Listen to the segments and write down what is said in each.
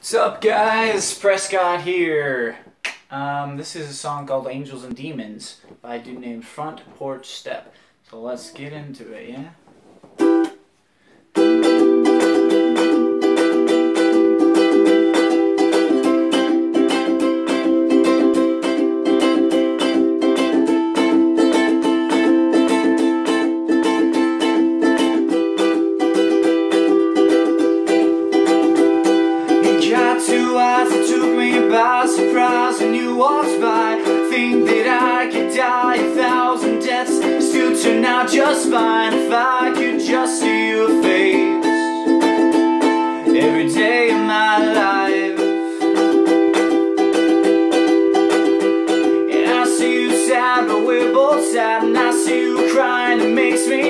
What's up guys? Prescott here. Um, this is a song called Angels and Demons by a dude named Front Porch Step. So let's get into it, yeah? By surprise. When you walked by Think that I could die. A thousand deaths Still turn out just fine. If I could just see your face Every day of my life. And I see you sad but we're both sad. And I see you crying, it makes me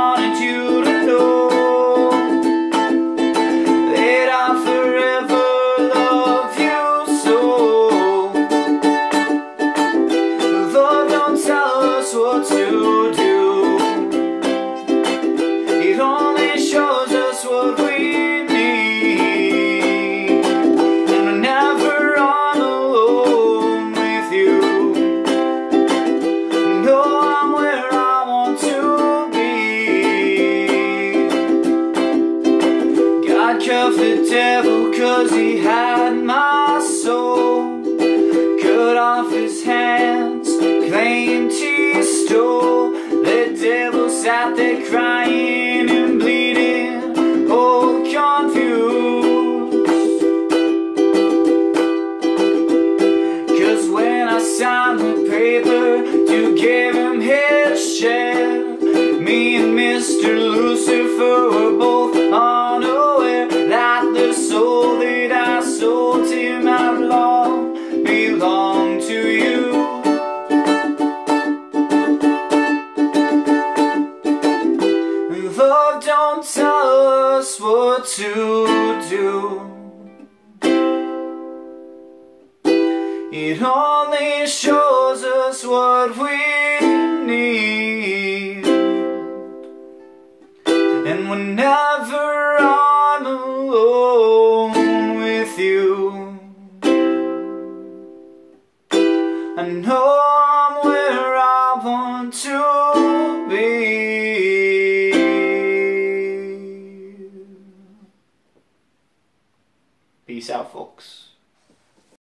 cuffed the devil cause he had my soul Cut off his hands, claimed he stole The devil sat there crying and bleeding All confused Cause when I signed the paper to give him his share Me and Mr. Lucifer were both on to you. Love don't tell us what to do. It only shows us what we need. And whenever I know I'm where I want to be. Peace out, folks.